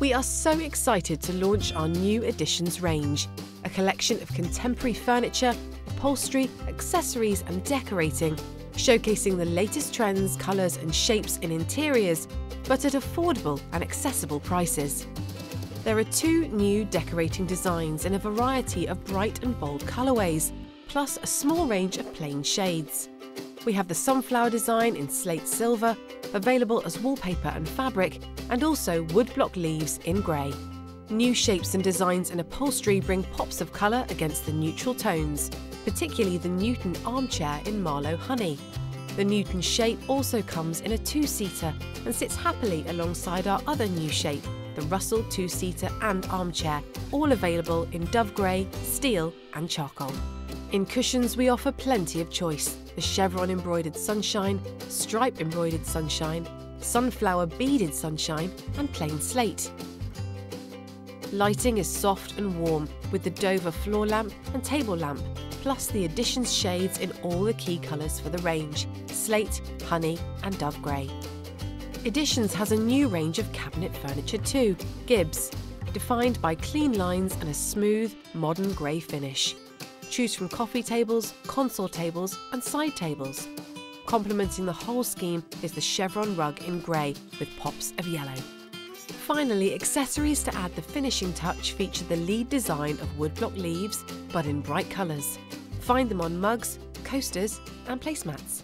We are so excited to launch our new Editions range, a collection of contemporary furniture, upholstery, accessories, and decorating, showcasing the latest trends, colours, and shapes in interiors, but at affordable and accessible prices. There are two new decorating designs in a variety of bright and bold colourways, plus a small range of plain shades. We have the sunflower design in slate silver, available as wallpaper and fabric, and also woodblock leaves in grey. New shapes and designs in upholstery bring pops of colour against the neutral tones, particularly the Newton armchair in Marlow Honey. The Newton shape also comes in a two-seater and sits happily alongside our other new shape, the Russell two-seater and armchair, all available in dove grey, steel and charcoal. In cushions we offer plenty of choice, the chevron embroidered sunshine, stripe embroidered sunshine, sunflower beaded sunshine and plain slate. Lighting is soft and warm with the Dover floor lamp and table lamp, plus the Editions shades in all the key colours for the range, slate, honey and dove grey. Editions has a new range of cabinet furniture too, Gibbs, defined by clean lines and a smooth, modern grey finish. Choose from coffee tables, console tables and side tables. Complementing the whole scheme is the chevron rug in grey with pops of yellow. Finally, accessories to add the finishing touch feature the lead design of woodblock leaves, but in bright colours. Find them on mugs, coasters and placemats.